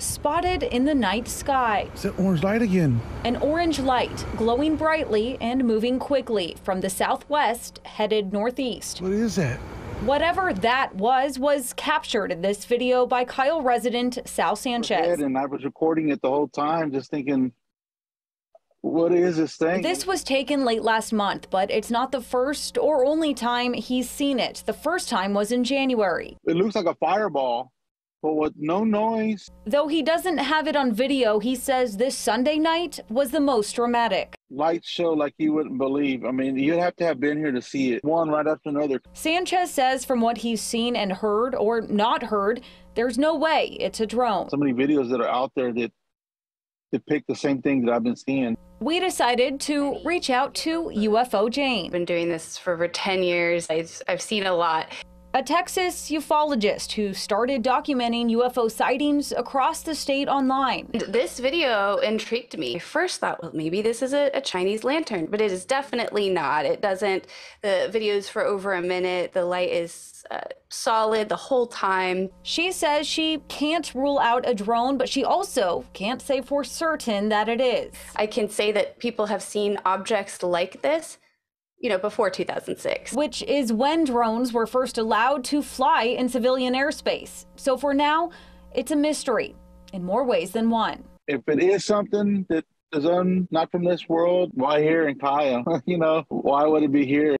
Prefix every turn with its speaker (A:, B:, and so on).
A: spotted in the night sky.
B: It's that orange light again.
A: An orange light glowing brightly and moving quickly from the southwest headed northeast.
B: What is that?
A: Whatever that was, was captured in this video by Kyle resident Sal Sanchez.
C: And I was recording it the whole time, just thinking, what is this thing?
A: This was taken late last month, but it's not the first or only time he's seen it. The first time was in January.
C: It looks like a fireball, but with no noise.
A: Though he doesn't have it on video, he says this Sunday night was the most dramatic.
C: Lights show like you wouldn't believe. I mean, you'd have to have been here to see it, one right after another.
A: Sanchez says from what he's seen and heard or not heard, there's no way it's a drone.
C: So many videos that are out there that depict the same thing that I've been seeing.
A: We decided to reach out to UFO Jane.
D: I've been doing this for over 10 years. I've, I've seen a lot.
A: A Texas ufologist who started documenting UFO sightings across the state online.
D: This video intrigued me. I first thought, well, maybe this is a, a, Chinese lantern, but it is definitely not. It doesn't, the video's for over a minute. The light is uh, solid the whole time.
A: She says she can't rule out a drone, but she also can't say for certain that it is.
D: I can say that people have seen objects like this you know, before 2006.
A: Which is when drones were first allowed to fly in civilian airspace. So for now, it's a mystery in more ways than one.
C: If it is something that is un, not from this world, why here in Kyle? you know, why would it be here?